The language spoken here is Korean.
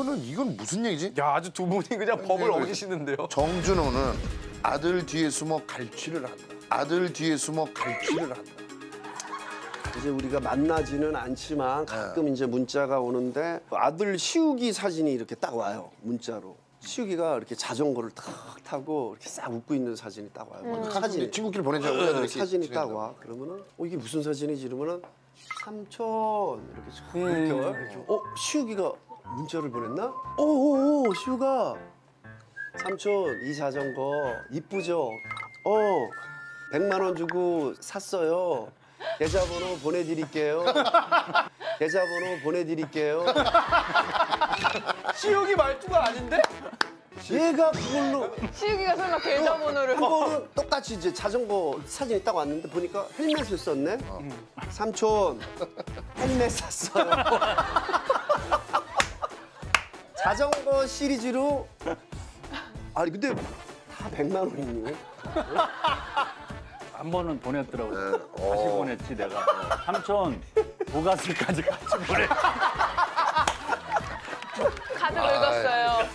이거는 이건 무슨 얘기지? 야 아주 두 분이 그냥 법을 그러지. 어기시는데요. 정준호는 아들 뒤에 숨어 갈취를 한다. 아들 뒤에 숨어 갈취를 한다. 이제 우리가 만나지는 않지만 가끔 이제 문자가 오는데 아들 시욱이 사진이 이렇게 딱 와요 문자로 시욱이가 이렇게 자전거를 탁 타고 이렇게 싹 웃고 있는 사진이 딱 와요 사진 친구끼리 보내자. 네, 우리가 사진이 딱와 그러면은 어 이게 무슨 사진이지 이러면은 삼촌 이렇게 쫙 이렇게 와요 이렇게 어 시욱이가 문자를 보냈나? 어어어 시욱아 삼촌 이 자전거. 이쁘죠? 어 100만 원 주고 샀어요. 계좌번호 보내드릴게요. 계좌번호 보내드릴게요. 시욱이 말투가 아닌데? 얘가 그걸로. 시욱이가 설마 계좌번호를. 한 번은 똑같이 이제 자전거 사진이 딱 왔는데 보니까 헬멧을 썼네. 삼촌 헬멧 샀어요. 자전거 시리즈로 아니 근데 다 100만 원이니? 한 번은 보냈더라고. 요 네. 다시 어. 보냈지 내가. 삼촌 보가스까지 같이 보냈. 가득 읽었어요.